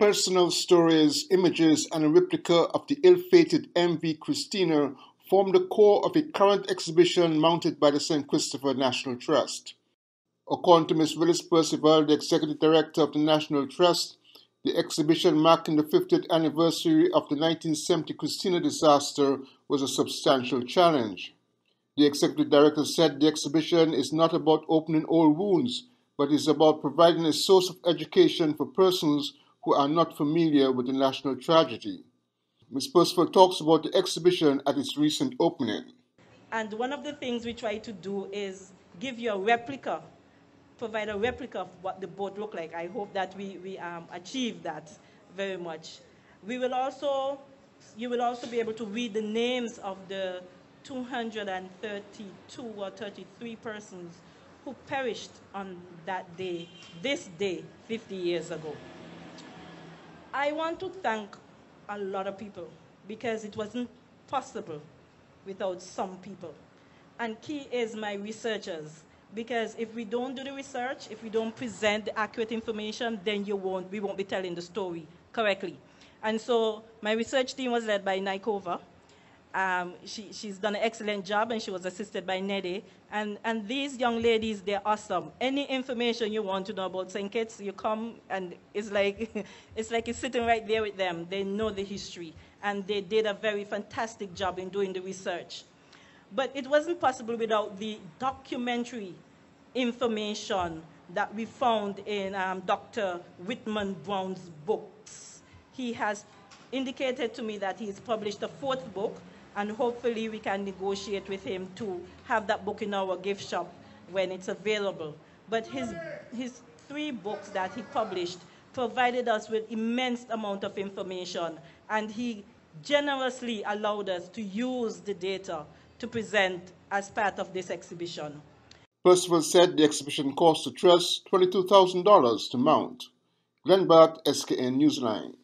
Personal stories, images, and a replica of the ill-fated MV Christena form the core of a current exhibition mounted by the St. Christopher National Trust. According to Ms. Willis Percival, the Executive Director of the National Trust, the exhibition marking the 50th anniversary of the 1970 Christena disaster was a substantial challenge. The Executive Director said the exhibition is not about opening old wounds, but is about providing a source of education for persons who are not familiar with the national tragedy. Ms. Percival talks about the exhibition at its recent opening. And one of the things we try to do is give you a replica, provide a replica of what the boat looked like. I hope that we, we um, achieve that very much. We will also, you will also be able to read the names of the 232 or 33 persons who perished on that day, this day, 50 years ago. I want to thank a lot of people because it wasn't possible without some people. And key is my researchers because if we don't do the research, if we don't present the accurate information, then you won't, we won't be telling the story correctly. And so my research team was led by Nikova, um, she, she's done an excellent job and she was assisted by Nede. And, and these young ladies, they're awesome. Any information you want to know about St. Kitts, you come and it's like, it's like you're sitting right there with them. They know the history and they did a very fantastic job in doing the research. But it wasn't possible without the documentary information that we found in um, Dr. Whitman Browne's books. He has indicated to me that he's published a fourth book, and hopefully we can negotiate with him to have that book in our gift shop when it's available. But his, his three books that he published provided us with immense amount of information, and he generously allowed us to use the data to present as part of this exhibition. Percival said the exhibition cost the trust $22,000 to mount. Glenn Bart, SKN Newsline.